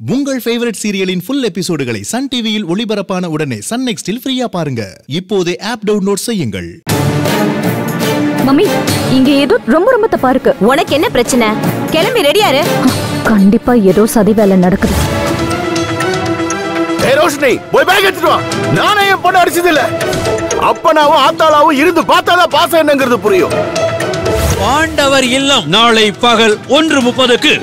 உங்கள் ஃபேவரட் சீரியலின் ஃபுல் எபிசோடுகளை சன் டிவியில் ஒளிபரப்பான உடனே சன் நெக்ஸ்டில் ஃப்ரீயா பாருங்க. இப்போதே ஆப் டவுன்லோட் செய்யுங்கள். மம்மி இங்க ஏதோ ரொம்ப ரொம்ப தப்பா இருக்கு. உனக்கு என்ன பிரச்சனை? கிளம்பி ரெடியாரு கண்டிப்பா ஏதோ சதி வேலை நடக்குது. ஏய் ரோஷினி போய் பேக் எடுத்துட்டு வா. நானே என் பொண்ணு அடிச்சது இல்ல அப்பனாவும் ஆத்தாளாவும் இருந்து பார்த்தாதான் பாசம் என்னங்கிறது புரியும். பாண்டவர் இல்லம் நாளை பகல் ஒன்று முப்பதுக்கு.